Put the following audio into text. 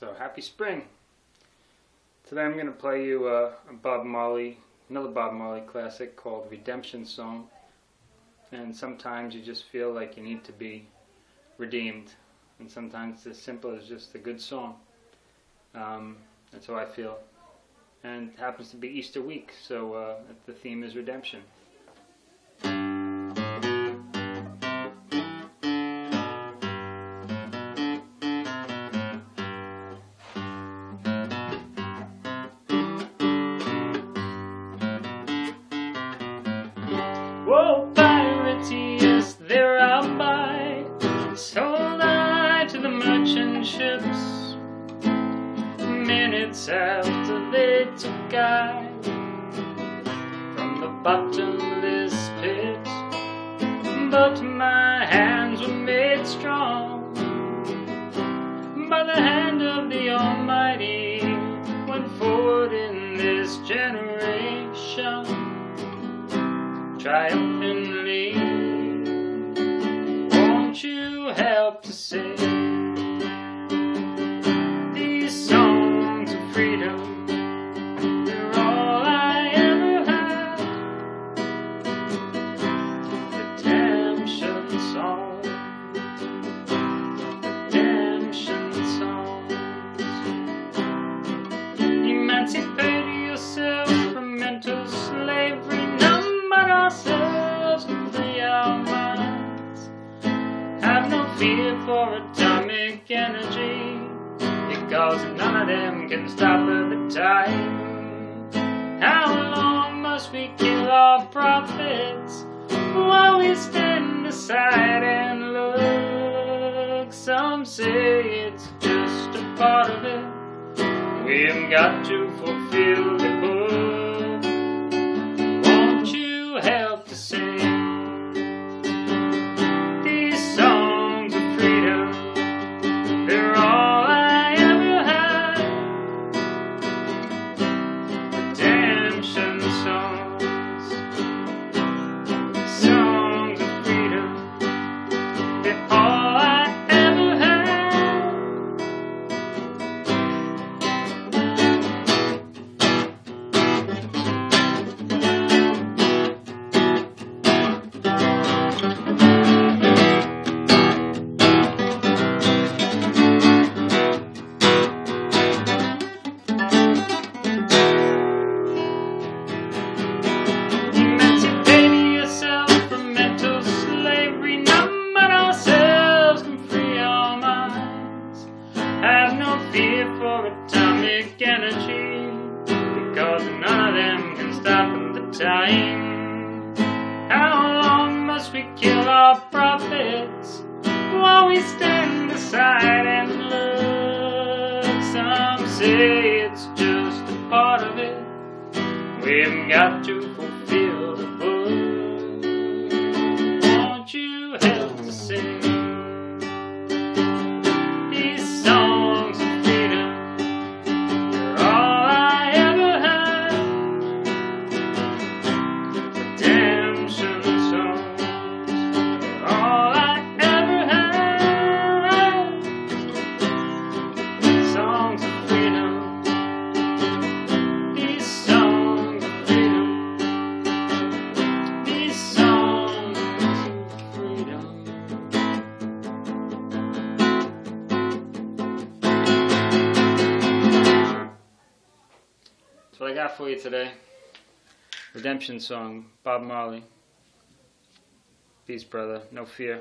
So happy spring. Today I'm going to play you uh, a Bob Marley, another Bob Marley classic called Redemption Song. And sometimes you just feel like you need to be redeemed. And sometimes it's as simple as just a good song. Um, that's how I feel. And it happens to be Easter week, so uh, the theme is redemption. Whoa, pirates, yes, out by. Sold I to the merchant ships. Minutes after they took I from the bottomless pit. But my hands were made strong by the hand of the Almighty. Went forward in this generation triumphantly. Won't you help to sing Fear for atomic energy, because none of them can stop the time. How long must we kill our prophets while we stand aside and look? Some say it's just a part of it. We've got to fulfill atomic energy, because none of them can stop the time. How long must we kill our prophets while we stand aside and look? Some say it's just a part of it. We've got to fulfill the book. Won't you help to sing What I got for you today. Redemption song, Bob Marley. Peace, brother. No fear.